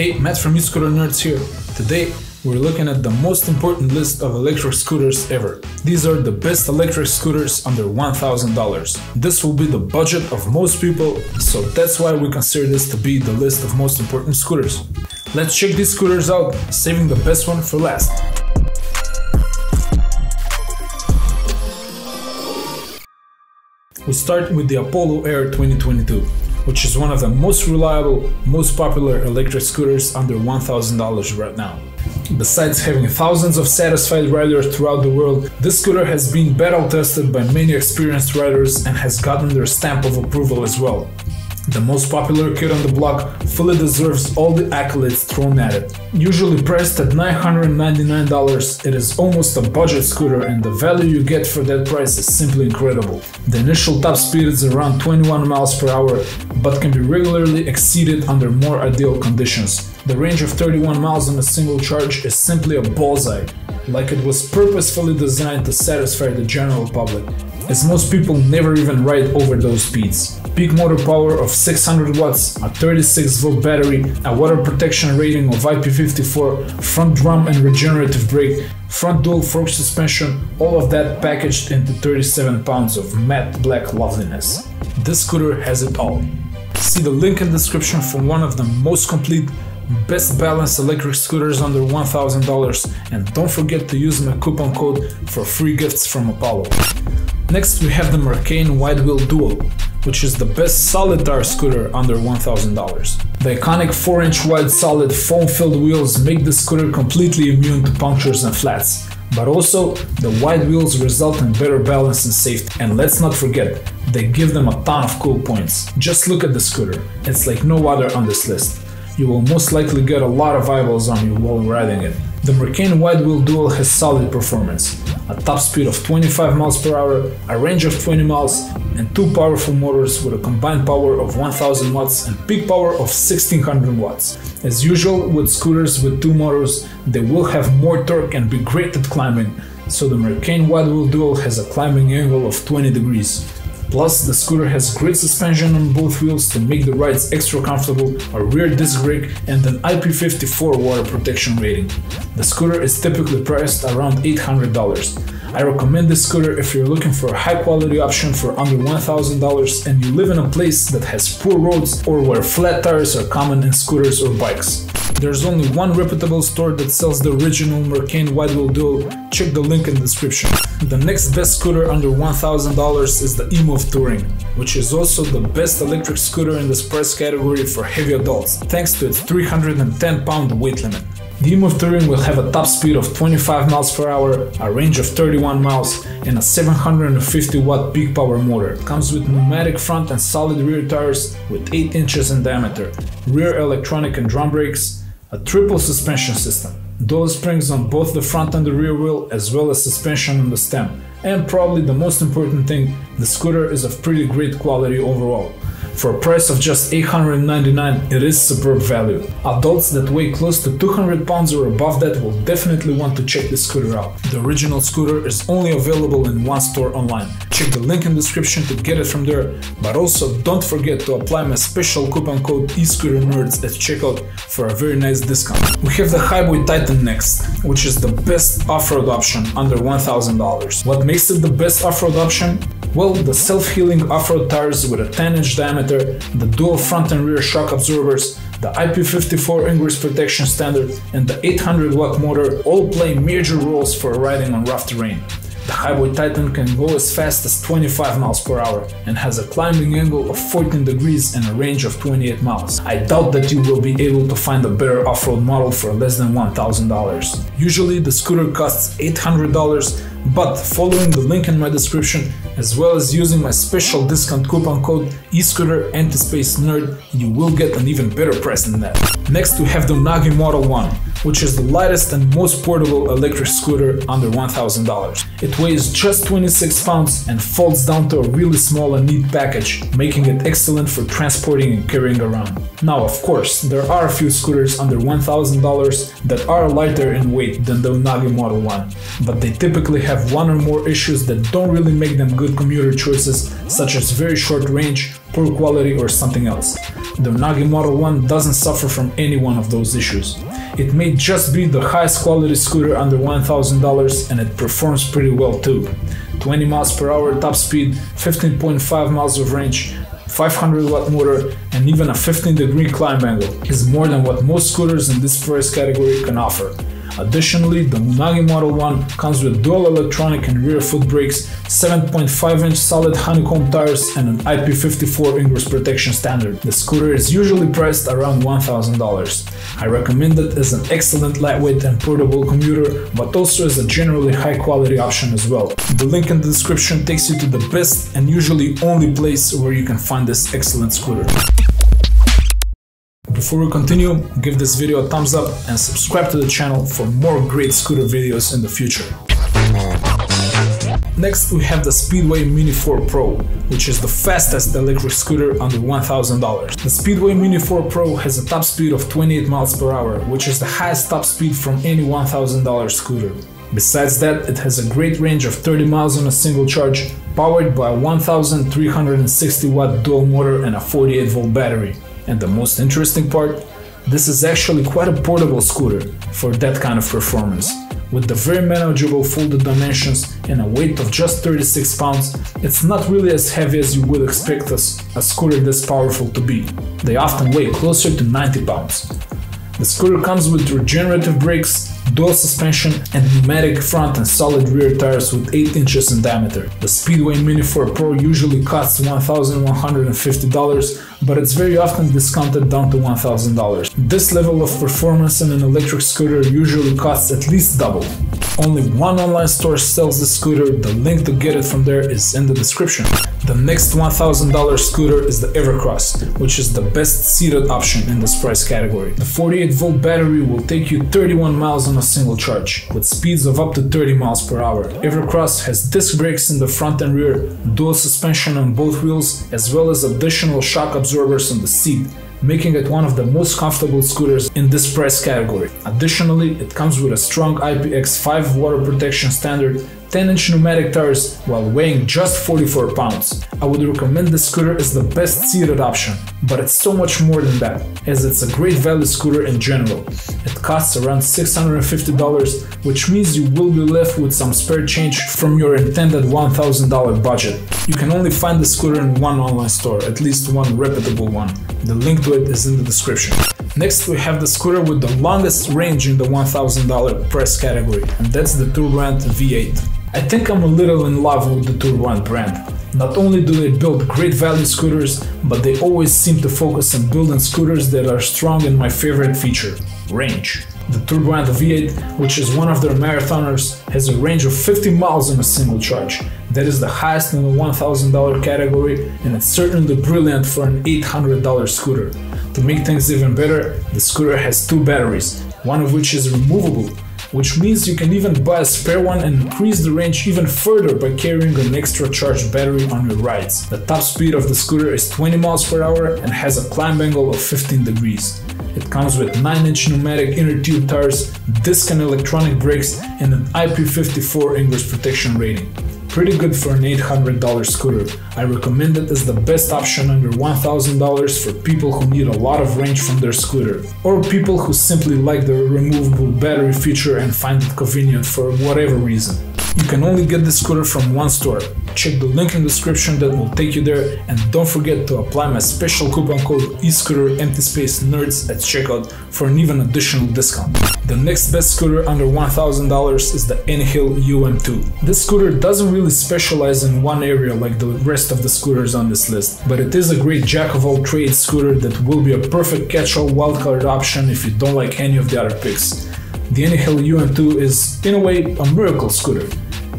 Hey, Matt from eScooter Nerds here. Today, we're looking at the most important list of electric scooters ever. These are the best electric scooters under $1000. This will be the budget of most people, so that's why we consider this to be the list of most important scooters. Let's check these scooters out, saving the best one for last. We start with the Apollo Air 2022 which is one of the most reliable, most popular electric scooters under $1000 right now. Besides having thousands of satisfied riders throughout the world, this scooter has been battle tested by many experienced riders and has gotten their stamp of approval as well. The most popular kit on the block fully deserves all the accolades thrown at it. Usually priced at $999, it is almost a budget scooter and the value you get for that price is simply incredible. The initial top speed is around 21 miles per hour, but can be regularly exceeded under more ideal conditions. The range of 31 miles on a single charge is simply a bullseye, like it was purposefully designed to satisfy the general public, as most people never even ride over those speeds peak motor power of 600 watts, a 36 volt battery, a water protection rating of IP54, front drum and regenerative brake, front dual fork suspension, all of that packaged into 37 pounds of matte black loveliness. This scooter has it all. See the link in the description for one of the most complete best balanced electric scooters under $1000 and don't forget to use my coupon code for free gifts from Apollo. Next we have the Mercane Wide Wheel Dual which is the best solid tire scooter under $1000. The iconic 4-inch wide solid foam-filled wheels make the scooter completely immune to punctures and flats. But also, the wide wheels result in better balance and safety. And let's not forget, they give them a ton of cool points. Just look at the scooter, it's like no other on this list. You will most likely get a lot of eyeballs on you while riding it. The Mercane Wide Wheel Dual has solid performance, a top speed of 25 miles per hour, a range of 20 miles, and two powerful motors with a combined power of 1000 watts and peak power of 1600 watts. As usual with scooters with two motors, they will have more torque and be great at climbing, so the Mercane Wide Wheel Dual has a climbing angle of 20 degrees. Plus, the scooter has great suspension on both wheels to make the rides extra comfortable, a rear disc brake, and an IP54 water protection rating. The scooter is typically priced around $800. I recommend this scooter if you're looking for a high quality option for under $1000 and you live in a place that has poor roads or where flat tires are common in scooters or bikes. There's only one reputable store that sells the original Mercane Wide Wheel Dual, check the link in the description. The next best scooter under $1000 is the eMove Touring, which is also the best electric scooter in this price category for heavy adults, thanks to its 310 pound weight limit. The Touring will have a top speed of 25 miles per hour, a range of 31 miles, and a 750 watt peak power motor. Comes with pneumatic front and solid rear tires with 8 inches in diameter, rear electronic and drum brakes, a triple suspension system, dual springs on both the front and the rear wheel as well as suspension on the stem. And probably the most important thing, the scooter is of pretty great quality overall. For a price of just 899 it is superb value. Adults that weigh close to 200 pounds or above that will definitely want to check this scooter out. The original scooter is only available in one store online. Check the link in the description to get it from there, but also don't forget to apply my special coupon code eScooterNerds at checkout for a very nice discount. We have the Hiboy Titan next, which is the best off-road option under $1000. What makes it the best off-road option? Well, the self-healing off-road tires with a 10-inch diameter, the dual front and rear shock absorbers, the IP54 ingress protection standard, and the 800 watt motor all play major roles for riding on rough terrain. The Hiboy Titan can go as fast as 25 miles per hour and has a climbing angle of 14 degrees and a range of 28 miles. I doubt that you will be able to find a better off-road model for less than $1,000. Usually the scooter costs $800, but following the link in my description, as well as using my special discount coupon code eScooter Antispace Nerd, you will get an even better price than that. Next we have the Unagi Model 1, which is the lightest and most portable electric scooter under $1,000. It weighs just 26 pounds and folds down to a really small and neat package, making it excellent for transporting and carrying around. Now, of course, there are a few scooters under $1,000 that are lighter in weight than the Unagi Model 1, but they typically have one or more issues that don't really make them good commuter choices, such as very short range, poor quality, or something else. The Unagi Model 1 doesn't suffer from any one of those issues. It may just be the highest quality scooter under $1000 and it performs pretty well too. 20 miles per hour top speed, 15.5 miles of range, 500 watt motor, and even a 15 degree climb angle is more than what most scooters in this price category can offer. Additionally, the Unagi Model 1 comes with dual electronic and rear foot brakes, 7.5 inch solid honeycomb tires, and an IP54 ingress protection standard. The scooter is usually priced around $1,000. I recommend it as an excellent lightweight and portable commuter, but also as a generally high quality option as well. The link in the description takes you to the best and usually only place where you can find this excellent scooter. Before we continue, give this video a thumbs up and subscribe to the channel for more great scooter videos in the future. Next we have the Speedway Mini 4 Pro, which is the fastest electric scooter under $1000. The Speedway Mini 4 Pro has a top speed of 28 miles per hour, which is the highest top speed from any $1000 scooter. Besides that, it has a great range of 30 miles on a single charge, powered by a 1360 watt dual motor and a 48 volt battery. And the most interesting part, this is actually quite a portable scooter for that kind of performance. With the very manageable folded dimensions and a weight of just 36 pounds, it's not really as heavy as you would expect a, a scooter this powerful to be. They often weigh closer to 90 pounds. The scooter comes with regenerative brakes, dual suspension, and pneumatic front and solid rear tires with 8 inches in diameter. The Speedway Mini 4 Pro usually costs $1,150, but it's very often discounted down to $1,000. This level of performance in an electric scooter usually costs at least double. Only one online store sells the scooter, the link to get it from there is in the description. The next $1000 scooter is the Evercross, which is the best seated option in this price category. The 48 volt battery will take you 31 miles on a single charge, with speeds of up to 30 miles per hour. Evercross has disc brakes in the front and rear, dual suspension on both wheels, as well as additional shock absorbers on the seat, making it one of the most comfortable scooters in this price category. Additionally, it comes with a strong IPX5 water protection standard 10-inch pneumatic tires while weighing just 44 pounds. I would recommend this scooter as the best seated option, but it's so much more than that, as it's a great value scooter in general. It costs around $650, which means you will be left with some spare change from your intended $1000 budget. You can only find the scooter in one online store, at least one reputable one. The link to it is in the description. Next we have the scooter with the longest range in the $1000 price category, and that's the Turboant V8. I think I'm a little in love with the Turboant brand. Not only do they build great value scooters, but they always seem to focus on building scooters that are strong in my favorite feature, range. The Turboant V8, which is one of their marathoners, has a range of 50 miles on a single charge. That is the highest in the $1000 category and it's certainly brilliant for an $800 scooter. To make things even better, the scooter has two batteries, one of which is removable which means you can even buy a spare one and increase the range even further by carrying an extra charged battery on your rides. The top speed of the scooter is 20 miles per hour and has a climb angle of 15 degrees. It comes with 9-inch pneumatic inner tube tires, disc and electronic brakes, and an IP54 ingress protection rating. Pretty good for an $800 scooter. I recommend it as the best option under $1000 for people who need a lot of range from their scooter, or people who simply like the removable battery feature and find it convenient for whatever reason. You can only get the scooter from one store. Check the link in the description that will take you there and don't forget to apply my special coupon code eScooter empty space nerds at checkout for an even additional discount. The next best scooter under $1000 is the Anyhill UM2. This scooter doesn't really specialize in one area like the rest of the scooters on this list, but it is a great jack of all trades scooter that will be a perfect catch-all wildcard option if you don't like any of the other picks. The Anyhill UM2 is, in a way, a miracle scooter.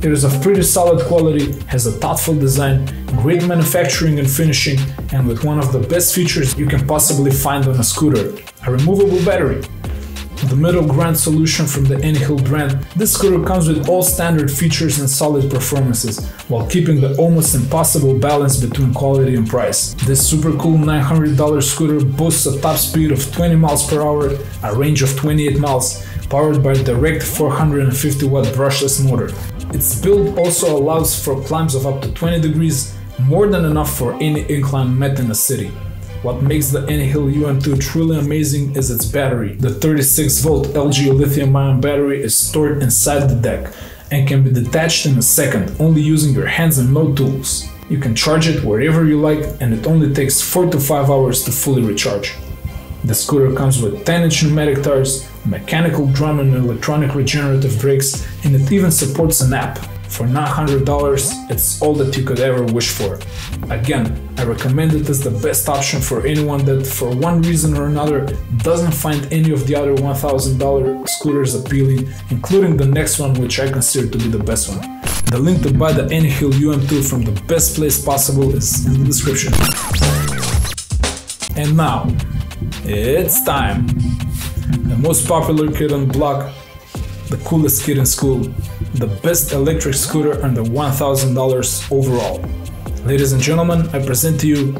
It is of pretty solid quality, has a thoughtful design, great manufacturing and finishing, and with one of the best features you can possibly find on a scooter, a removable battery. The middle ground solution from the Anyhill brand, this scooter comes with all standard features and solid performances, while keeping the almost impossible balance between quality and price. This super cool $900 scooter boasts a top speed of 20 miles per hour, a range of 28 miles, powered by a direct 450 watt brushless motor. Its build also allows for climbs of up to 20 degrees, more than enough for any incline met in a city. What makes the Anyhill UM2 truly amazing is its battery. The 36 volt LG lithium ion battery is stored inside the deck and can be detached in a second only using your hands and no tools. You can charge it wherever you like and it only takes 4 to 5 hours to fully recharge. The scooter comes with 10 inch pneumatic tires, mechanical drum and electronic regenerative brakes, and it even supports an app. For $900, it's all that you could ever wish for. Again, I recommend it as the best option for anyone that, for one reason or another, doesn't find any of the other $1,000 scooters appealing, including the next one, which I consider to be the best one. The link to buy the Anyhill UM2 from the best place possible is in the description. And now, it's time! The most popular kid on the block, the coolest kid in school, the best electric scooter under $1000 overall. Ladies and gentlemen, I present to you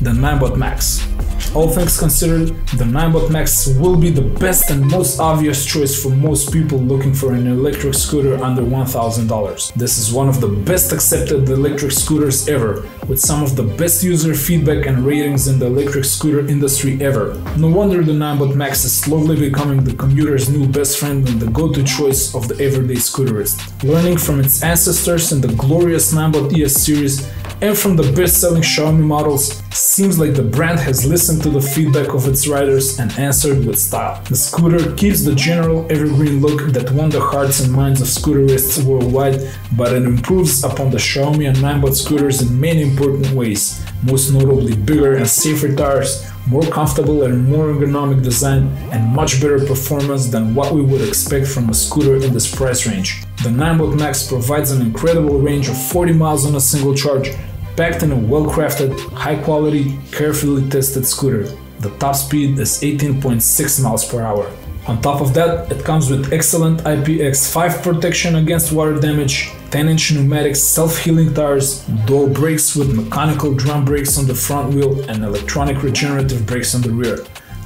the Ninebot Max. All things considered, the Ninebot Max will be the best and most obvious choice for most people looking for an electric scooter under $1000. This is one of the best accepted electric scooters ever, with some of the best user feedback and ratings in the electric scooter industry ever. No wonder the Ninebot Max is slowly becoming the commuter's new best friend and the go-to choice of the everyday scooterist. Learning from its ancestors in the glorious Ninebot ES series, and from the best-selling Xiaomi models, seems like the brand has listened to the feedback of its riders and answered with style. The scooter keeps the general evergreen look that won the hearts and minds of scooterists worldwide, but it improves upon the Xiaomi and Ninebot scooters in many important ways, most notably bigger and safer tires, more comfortable and more ergonomic design, and much better performance than what we would expect from a scooter in this price range. The Ninebot Max provides an incredible range of 40 miles on a single charge, packed in a well-crafted, high-quality, carefully tested scooter. The top speed is 18.6 miles per hour. On top of that, it comes with excellent IPX5 protection against water damage, 10-inch pneumatic self-healing tires, dual brakes with mechanical drum brakes on the front wheel and electronic regenerative brakes on the rear.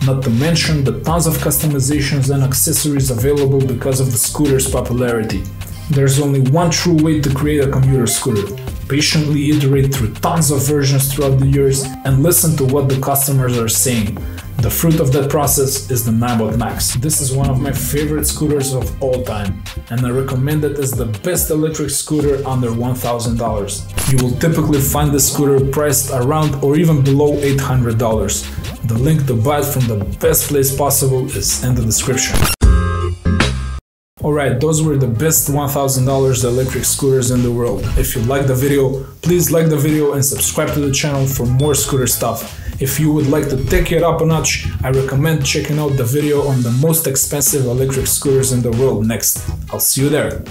Not to mention the tons of customizations and accessories available because of the scooter's popularity. There's only one true way to create a commuter scooter. Patiently iterate through tons of versions throughout the years and listen to what the customers are saying. The fruit of that process is the Ninebot Max. This is one of my favorite scooters of all time, and I recommend it as the best electric scooter under $1,000. You will typically find this scooter priced around or even below $800. The link to buy it from the best place possible is in the description. Alright, those were the best $1000 electric scooters in the world. If you liked the video, please like the video and subscribe to the channel for more scooter stuff. If you would like to take it up a notch, I recommend checking out the video on the most expensive electric scooters in the world next. I'll see you there.